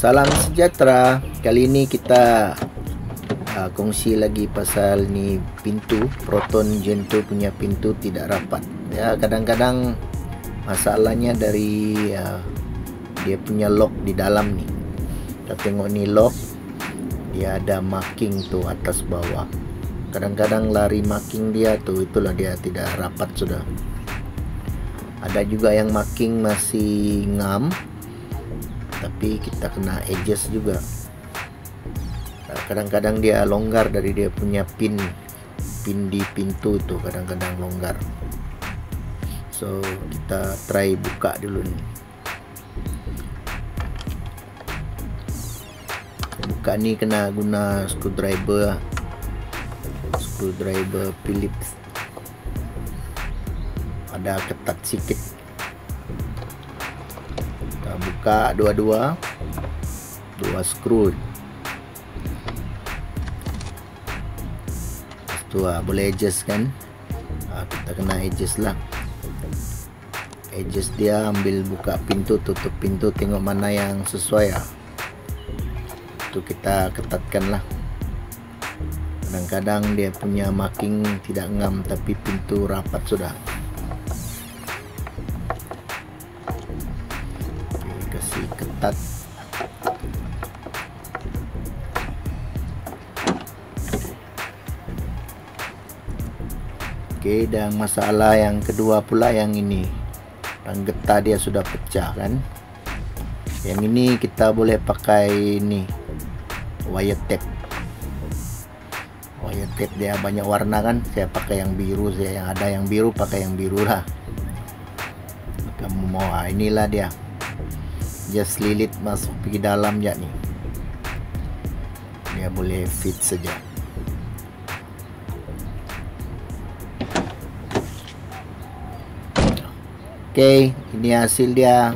Salam sejahtera. Kali ini kita uh, kongsi lagi pasal ni pintu proton 2 punya pintu tidak rapat. Ya, kadang-kadang masalahnya dari uh, dia punya lock di dalam ni. Kita tengok ni lock dia ada marking tu atas bawah. Kadang-kadang lari marking dia tu itulah dia tidak rapat sudah. Ada juga yang marking masih ngam tapi kita kena adjust juga. Kadang-kadang dia longgar dari dia punya pin pin di pintu itu kadang-kadang longgar. So kita try buka dulu nih buka ni kena guna screwdriver screwdriver Phillips. Ada ketat sikit buka dua-dua dua skru tu ah boleh adjust kan? Ah, kita kena adjust lah. Adjust dia ambil buka pintu tutup pintu tengok mana yang sesuai ah. Tu kita ketatkan lah. Kadang-kadang dia punya marking tidak ngam tapi pintu rapat sudah ketat Oke dan masalah yang kedua pula yang ini. Dan getah dia sudah pecah kan? Yang ini kita boleh pakai ini wire tape. Wire tape dia banyak warna kan? Saya pakai yang biru saya yang ada yang biru pakai yang biru lah. Kamu mau ah, inilah dia just lilit masuk pergi dalam ya nih dia boleh fit saja. Okay, ini hasil dia